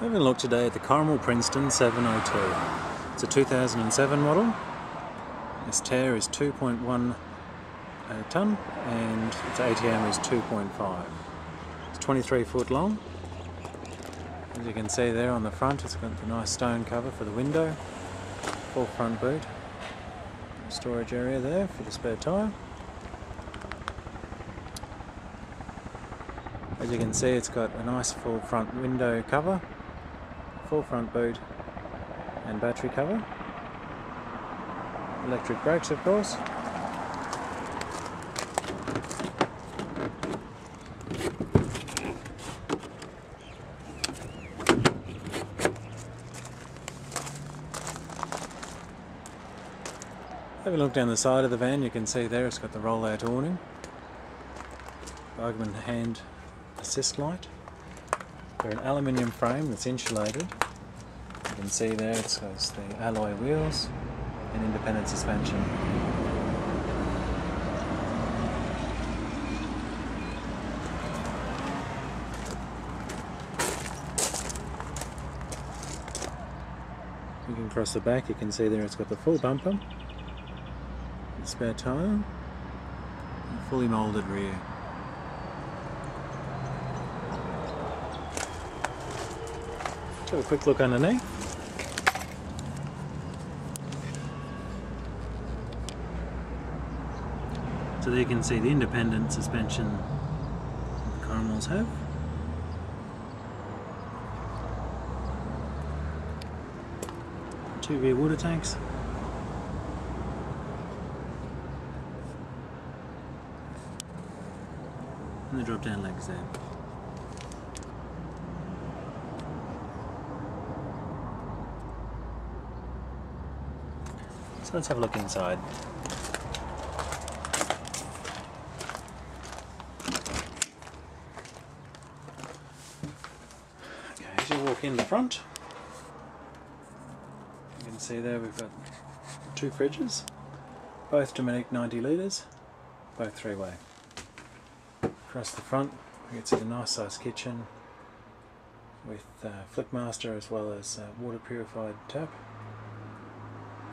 Having a look today at the Coromal Princeton 702. It's a 2007 model. Its tare is 2.1 uh, tonne and its ATM is 2.5. It's 23 foot long. As you can see there on the front it's got the nice stone cover for the window, full front boot, storage area there for the spare tyre. As you can see it's got a nice full front window cover full front boot and battery cover. Electric brakes of course. Have a look down the side of the van, you can see there it's got the roll-out awning, Bergmann hand assist light, they're an aluminium frame that's insulated. You can see there it has got the alloy wheels and independent suspension. Looking across the back you can see there it's got the full bumper, the spare tyre, fully moulded rear. have a quick look underneath. So there you can see the independent suspension the Coromals have. Two rear water tanks. And the drop down legs there. So let's have a look inside. In the front, you can see there we've got two fridges, both Dometic 90 litres, both three-way. Across the front, we can see the nice sized kitchen with uh, as well as uh, water purified tap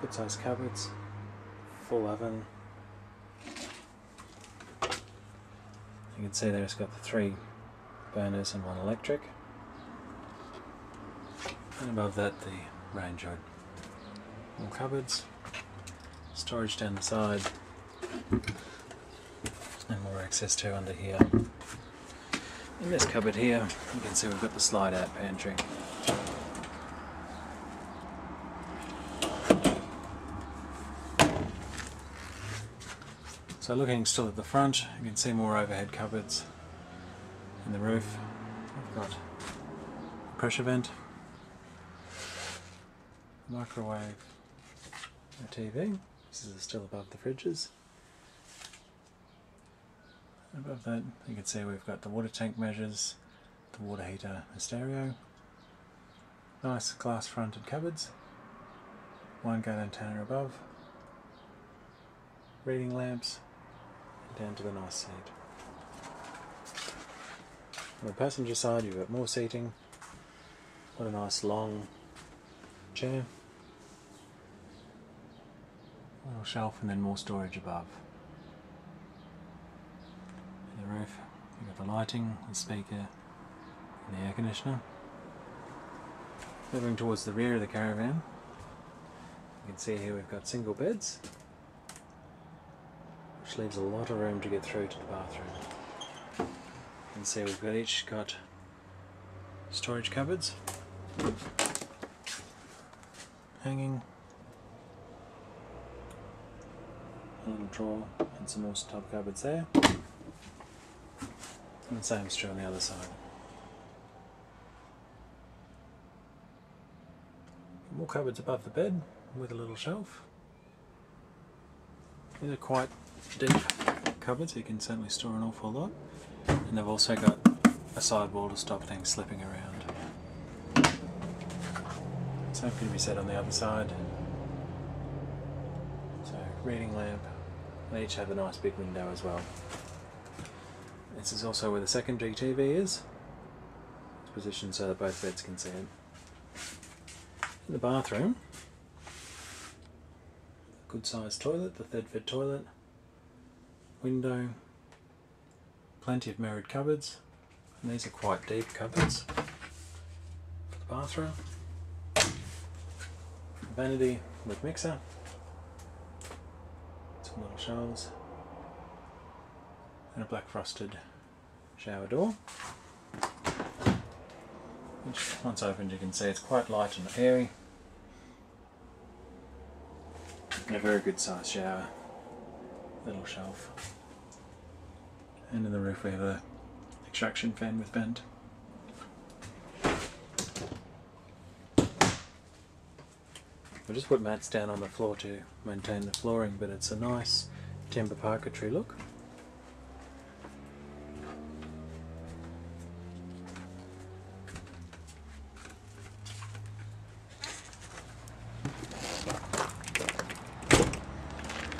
good sized cupboards, full oven. You can see there it's got the three burners and one electric. And above that the range hood. More cupboards, storage down the side, and more access to under here. In this cupboard here, you can see we've got the slide out pantry. So looking still at the front, you can see more overhead cupboards in the roof. We've got pressure vent, microwave, a TV. This is still above the fridges. Above that, you can see we've got the water tank measures, the water heater, the stereo. Nice glass fronted cupboards. One gun antenna above. Reading lamps, down to the nice seat. On the passenger side you've got more seating. What a nice long chair. Little shelf and then more storage above. The roof you've got the lighting, the speaker and the air conditioner. Moving towards the rear of the caravan you can see here we've got single beds which leaves a lot of room to get through to the bathroom. You can see we've got each got storage cupboards, hanging, a little drawer and some more top cupboards there. And the same is true on the other side. More cupboards above the bed with a little shelf. These are quite deep cupboards, you can certainly store an awful lot. And they've also got a side wall to stop things slipping around. Same can be said on the other side. So, reading lamp. They each have a nice big window as well. This is also where the second GTV is. It's positioned so that both beds can see it. In the bathroom, good sized toilet, the Thetford toilet, window, plenty of mirrored cupboards, and these are quite deep cupboards for the bathroom. Vanity with mixer, little shelves, and a black frosted shower door. Which, once opened, you can see it's quite light and airy. And a very good sized shower, little shelf. And in the roof, we have a extraction fan with vent. I just put mats down on the floor to maintain the flooring, but it's a nice timber parquetry look.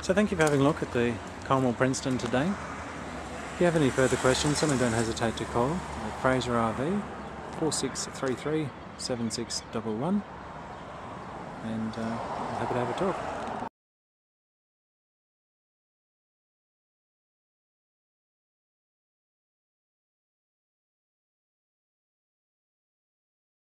So thank you for having a look at the Coromal Princeton today. If you have any further questions, certainly don't hesitate to call Fraser RV 4633 7611 and uh, happy to have a talk.